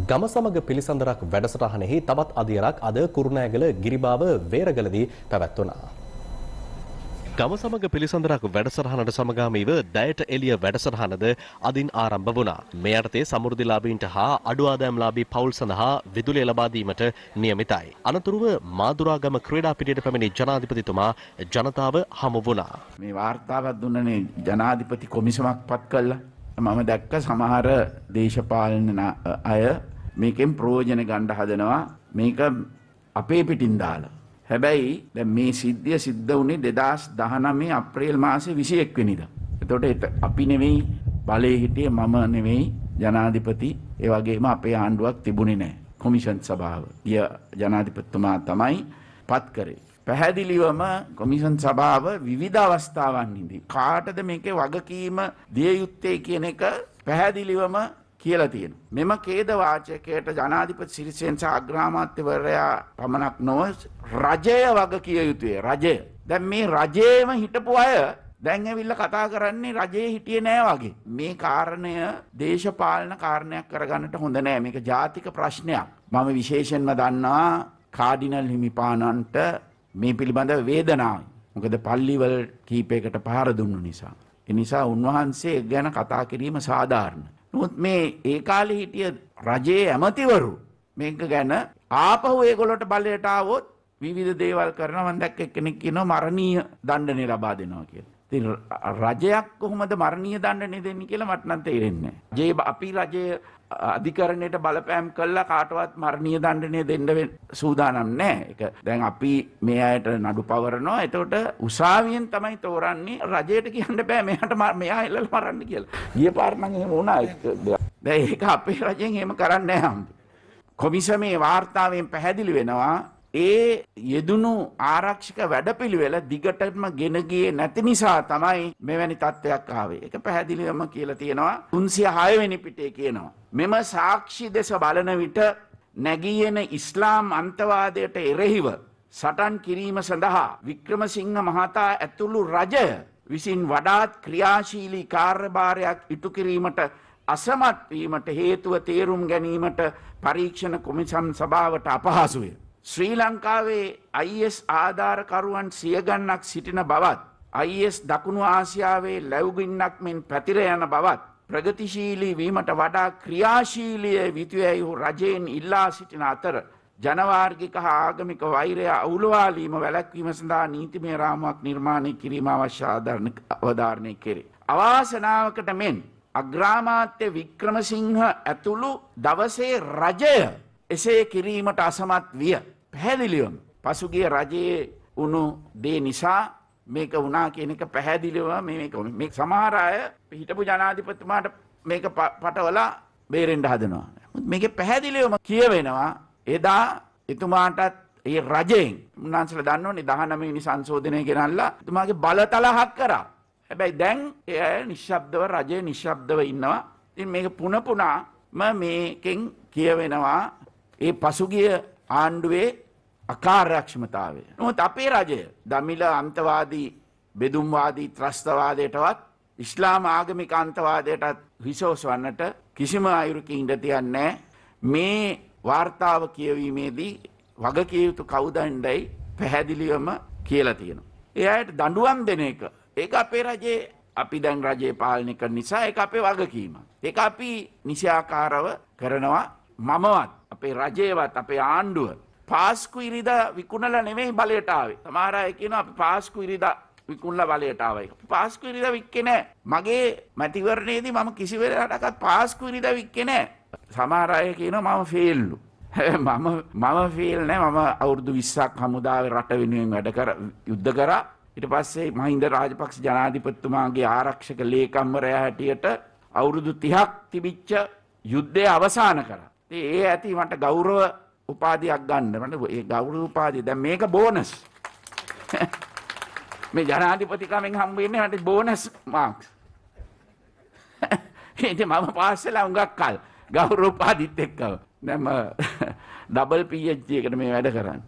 ගම සමග පිළිසඳරක් වැඩසටහනෙහි තවත් අදියරක් අද කුරුණෑගල ගිරිබාව වේරගලදී පැවැත්වුණා. ගම සමග පිළිසඳරක් වැඩසටහනට සමගාමීව දැයට එළිය වැඩසටහනද අදින් ආරම්භ වුණා. මේ යටතේ සමෘද්ධිලාභීන්ට හා අඩු ආදායම්ලාභී පවුල් සඳහා විදුලිය ලබා දීමට නියමිතයි. අනතුරුව මාදුරාගම ක්‍රීඩා පිටියට පැමිණි ජනාධිපතිතුමා ජනතාව හමු වුණා. මේ වාර්තාවත් දුන්නනේ ජනාධිපති කොමිසමක් පත් කල්ලා මම දැක්ක සමහර දේශපාලන අය මේකෙන් ප්‍රෝජන ගණ්ඩ හදනවා මේක අපේ පිටින් දාලා. හැබැයි දැ මේ සිද්ධිය සිද්ධ වනේ දෙදස් දහනමේ අප්‍රේල් මාසේ විසි එක්වනිද. එතොට එත අපි නෙවෙයි බලය හිටිය මම නෙවෙයි ජනාධිපති ඒවගේම අපේ ආණ්ඩුවක් තිබුණේ නෑ කොමිෂන් සභාව. ගිය ජනාධිපත්තුමා තමයි පත් කරේ. පැහැදිලිවම කොමිෂන් සභාව විවිධ අවස්ථාවන්හිදී. කාටද මේක වගකීම දිය යුත්තේ කියන එක පැහැදිලිවම කියලා තියෙන. මෙම කේද වාචකයට ජනාධිපති සිරිසෙන්ස අග්‍රාමාත්‍යවරයා පමණක් නොව රජය වග කිය යුතුය රජය. දැන් මේ රජයේම හිටපු අය දැන් ඇවිල්ල කතා කරන්නේ රජයේ හිටිය නෑ වගේ. මේ කාරණය දේශපාලන කාරණයක් කරගන්නට හොඳ නෑ මේක ජාතික ප්‍රශ්නයක්. මම විශේෂෙන්ම දන්නවා කාඩිනල් හිමිපානන්ට මේ පිළිබඳ වේදනාව. මොකද පල්ලිවල කීපයකට පහර දුන්නු නිසා. එනිසා උන්වහන්සේ ගැන කතා කිරීම සාධාරණ. නොත් මේ ඒ කාලෙ හිටිය රජයේ ඇමතිවරු මේක ගැන ආපහු ඒගොලොට බලයටාවොත් විවිධ දේවල් කරනවන් දැක් එක්කෙනෙක් කියන මරණීය දණ්ඩනය ලබා දෙනවා කිය. ති රජයක් කොහොමද මරණීය දණ්ඩනය දෙන්න කියලා මටනන් තේරෙන්නේ. ජේ අපි රජය අධිකරණයට බලපෑම් කල්ලා කාටවත් මරණීය දණ්ඩනය දෙන්නවෙන් සූදානම් නෑ. එක දැන් අපි මේ අයට නඩු පවරනවා. එතවට උසාවියෙන් තමයි තෝරන්නේ රජයට කියන්න බෑ මෙහට මර මෙයා එල්ල මරන්න කියලා. ගිය පාර්ණගේ වුණා. දැ ඒක අපේ රජයෙන් හෙම කරන්න හම්ද. කොමිසමේ වාර්තාවෙන් පැහැදිලි වෙනවා ඒ යෙදුණු ආරක්ෂික වැඩපිළිවෙල දිගටම ගෙනගේ නැති නිසා තමයි මෙවැනි තත්ත්වයක් ආවේ එක පැහැදිලිවම කියල තියෙනවා තුන්සිය හයවෙනි පිටේ කියනවා. මෙම සාක්ෂි දෙස බලන විට නැගියන ඉස්ලාම් අන්තවාදයට එරෙහිව සටන් කිරීම සඳහා වික්‍රමසිංහ මහතා ඇතුළු රජය විසින් වඩාත් ක්‍රියාශීලී කාර්යභාරයක් ඉටු කිරීමට අසමත්වීමට හේතුව තේරුම් ගැනීමට පරීක්ෂණ කොමිසම් සභාවට අපහසුය. ශ්‍රී ලංකාවේ අයිස් ආධාරකරුවන් සියගන්නක් සිටින බවත්. අයිස් දකුණු ආසියාවේ ලැව්ගින්නක් මෙන් පැතිර යන බවත්. ප්‍රගතිශීලී වීමට වඩා ක්‍රියාශීලිය විතුයයු රජයෙන් ඉල්ලා සිටින අතර. ජනවාර්ගික ආගමික වෛරය අවුලවාලීම වැලැක්වීම සඳහා නීතිමය රාමුවක් නිර්මාණය කිරීම අවශ්‍යාධරණ අවධාරණය කෙරේ. අවාසනාවකට මෙන් අග්‍රාමාත්‍ය වික්‍රමසිංහ ඇතුළු දවසේ රජය එසේ කිරීමට අසමත් විය. පැහැදිලිවම් පසුගේ රජයේ වුණු දේ නිසා මේක වනා කියනක පැහැදිලිව මේ සමහරය හිටපු ජනාධිපතුමාට මේක පටවලා බේරෙන්ඩ හදනවා. මේක පැහැදිලිවම කියවෙනවා එදා එතුමාටත් ඒ රජයෙන් උන්නාන්සල දන්නවනේ දහනමනි සංශෝධනය ගෙනල්ලා තුමාගේ බලතලහක් කරා. හැබැයි දැන් එය නිශ්ශබ්දව රජය නිශ්ශබ්දව ඉන්නවා. ඉතින් මේක පුනපුනා මේකෙන් කියවෙනවා ඒ පසුගිය ආණ්ඩුවේ අකාර්යක්ෂමතාවය. නොත් අපේ රජය දමිල අන්තවාදී බෙදුම්වාදී ත්‍රස්තවාදයටවත් ඉස්ලාම ආගමික අන්තවාදයටත් විසෝස් වන්නට කිසිම අයුරකි ඉඩ තියන්නේ මේ වාර්තාව කියවීමේදී වගකියයුතු කවුදන්ඩයි පැහැදිලිවම කියලා තියෙන. එයට දඩුවම් දෙන එක ඒ අපේ රජයේ අපි දැන් රජයේ පාලනය කර නිසා එක අපේ වගකීම. ඒ අපි නිසියාකාරව කරනවා මමවත් අපේ රජයවත් අපේ ආණ්ඩුව. පාස්කු ඉරිද විකුණල නෙවෙයි බලයටාවේ තමාරය කියන අප පාස්කු ඉරිද විකුල්ල බලයටාවයි. පාස්කු ඉරිද වික්කෙනෑ. මගේ මැතිවරණයේදී මම කිසිවරටකත් පාස්කු ඉරිද වික්කෙනෑ. සමාරය කියන මම ෆෙල්ලු. මම මම ෆිල් නෑ මම අවුරදු විස්සක් හමුදාව රට වෙනුවෙන් වැඩ කර යුද්ධ කර ඉට පස්සේ මහින්ද රාජපක්ෂ ජනාධිපත්තුමාගේ ආරක්ෂක ලේකම්වරය හැටියට අවුරුදු තිහක් තිබිච්ච යුද්ධය අවසාන කර. ඒ ඇති මට ගෞරව උපාධයක් ගන්න. මට ඒ ගෞරව උපාදී දැ මේක බෝනස්. මේ ජනාධිපතිකමෙන් හම්බවෙන්නේ හට බෝනස් මාක්ස් ඒති මම පාස්සලා උඟක් කල්. ගෞරෝපාදිත් එක්කව නැම ඩබල් පීච්චියකට මේ වැඩ කරන්න.